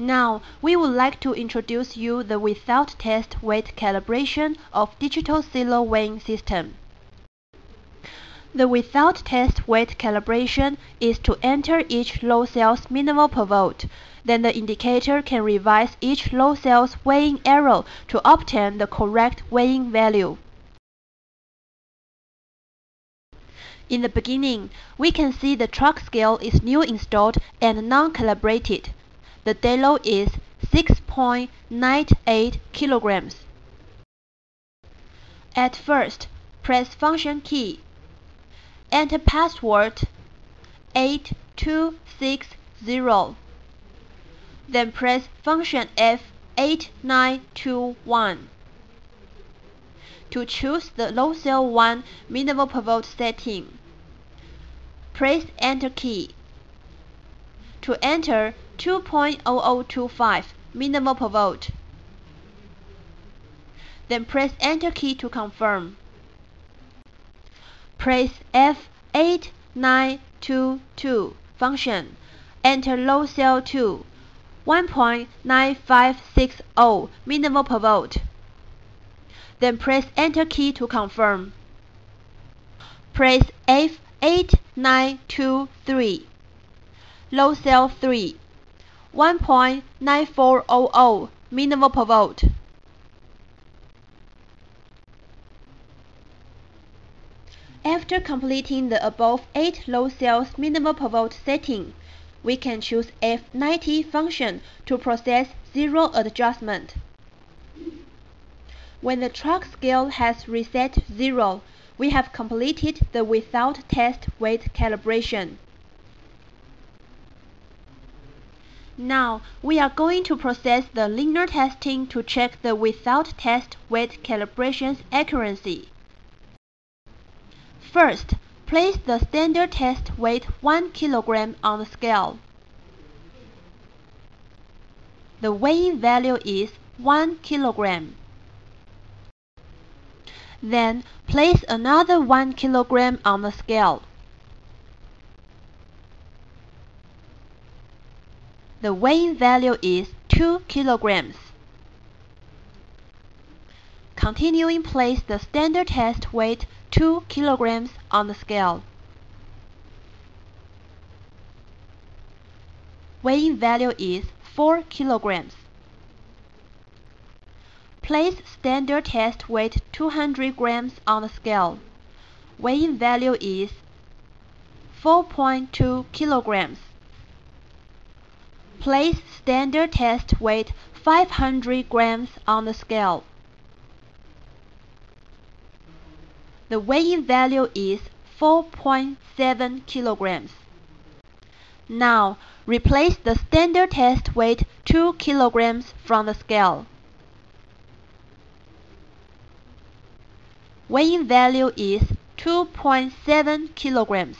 Now, we would like to introduce you the without test weight calibration of digital silo weighing system. The without test weight calibration is to enter each load cell's millivolt per volt. Then the indicator can revise each load cell's weighing error to obtain the correct weighing value. In the beginning, we can see the truck scale is new installed and non-calibrated. The dead is 6.98 kilograms. At first, press function key. Enter password 8260. Then press function F8921 to choose the load cell 1 millivolt per volt setting. Press enter key. To enter 2.0025 millivolt per volt. Then press enter key to confirm. Press F8922 function. Enter load cell 2 1.9560 millivolt per volt. Then press enter key to confirm. Press F8923 load cell 3 1.9400 millivolt per volt. After completing the above 8 load cells minimal per volt setting, we can choose F90 function to process zero adjustment. When the truck scale has reset zero, we have completed the without test weight calibration. Now, we are going to process the linear testing to check the without test weight calibration's accuracy. First, place the standard test weight 1 kg on the scale. The weighing value is 1 kg. Then, place another 1 kg on the scale. The weighing value is 2 kilograms. Continuing place the standard test weight 2 kilograms on the scale. Weighing value is 4 kilograms. Place standard test weight 200 grams on the scale. Weighing value is 4.2 kilograms. Place standard test weight 500 grams on the scale. The weighing value is 4.7 kilograms. Now, replace the standard test weight 2 kilograms from the scale. Weighing value is 2.7 kilograms.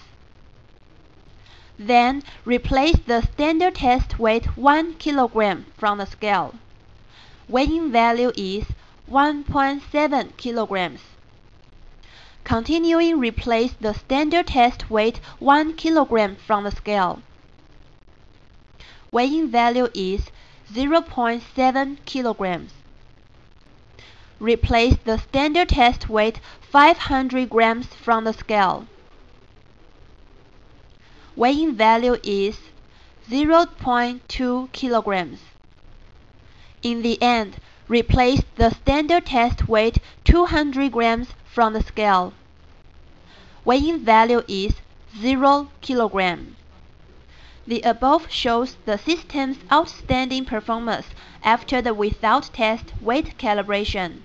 Then replace the standard test weight 1 kg from the scale. Weighing value is 1.7 kilograms. Continuing replace the standard test weight 1 kg from the scale. Weighing value is 0.7 kilograms. Replace the standard test weight 500 grams from the scale weighing value is 0.2 kilograms. In the end, replace the standard test weight 200 grams from the scale. Weighing value is 0 kilogram. The above shows the system's outstanding performance after the without test weight calibration.